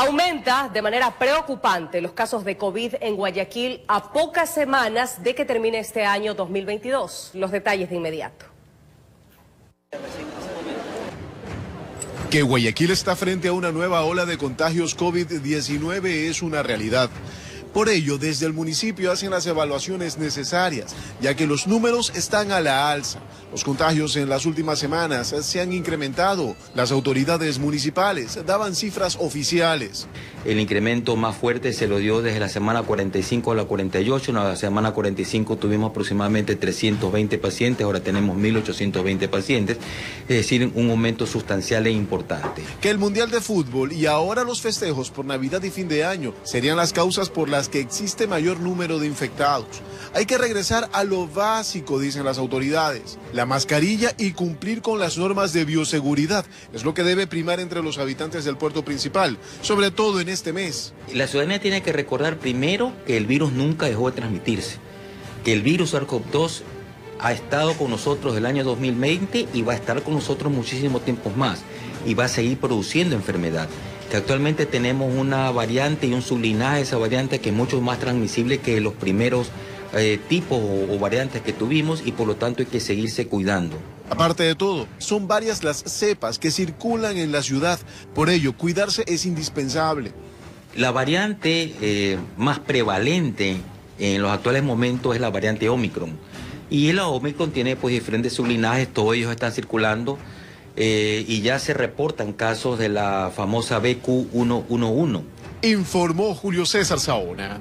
Aumenta de manera preocupante los casos de COVID en Guayaquil a pocas semanas de que termine este año 2022. Los detalles de inmediato. Que Guayaquil está frente a una nueva ola de contagios COVID-19 es una realidad. Por ello, desde el municipio hacen las evaluaciones necesarias, ya que los números están a la alza. Los contagios en las últimas semanas se han incrementado. Las autoridades municipales daban cifras oficiales. El incremento más fuerte se lo dio desde la semana 45 a la 48. En la semana 45 tuvimos aproximadamente 320 pacientes, ahora tenemos 1.820 pacientes, es decir, un aumento sustancial e importante. Que el Mundial de Fútbol y ahora los festejos por Navidad y fin de año serían las causas por las que existe mayor número de infectados. Hay que regresar a lo básico, dicen las autoridades. La mascarilla y cumplir con las normas de bioseguridad es lo que debe primar entre los habitantes del puerto principal, sobre todo en este mes. La ciudadanía tiene que recordar primero que el virus nunca dejó de transmitirse, que el virus SARS-CoV-2 ha estado con nosotros el año 2020 y va a estar con nosotros muchísimos tiempos más y va a seguir produciendo enfermedad que actualmente tenemos una variante y un sublinaje de esa variante que es mucho más transmisible que los primeros eh, tipos o, variantes que tuvimos y por lo tanto hay que seguirse cuidando. Aparte de todo, son varias las cepas que circulan en la ciudad, por ello cuidarse es indispensable. La variante eh, más prevalente en los actuales momentos es la variante Omicron. Y la Omicron tiene pues diferentes sublinajes, todos ellos están circulando eh, y ya se reportan casos de la famosa BQ111. Informó Julio César Saona.